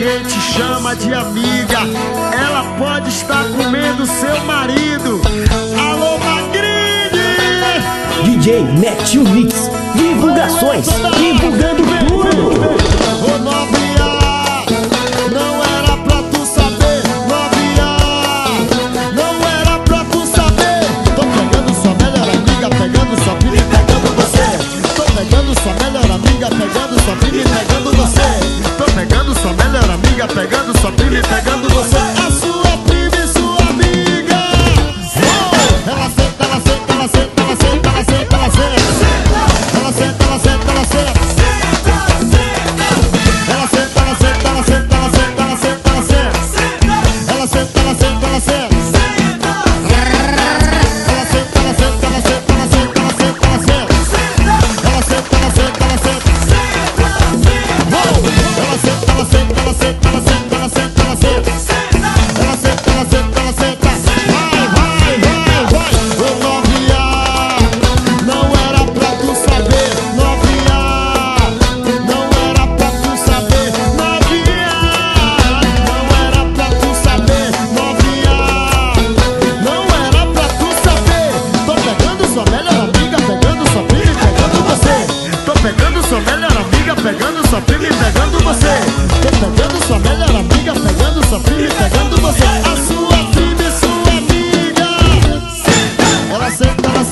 quem te chama de amiga. Ela pode estar comendo seu marido. Alô, Magrini! DJ Netinho Mix. Divulgações. Divulgando tudo. Vou noviar. Não era pra tu saber. Noviar. Não era pra tu saber. Tô pegando sua melhor amiga. Pegando sua filha e pegando você. Tô pegando sua melhor amiga. Pegando sua filha e pegando você. Tô pegando sua pegando, só pilha pegando você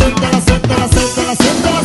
siéntala, siéntala, siéntala, siéntala.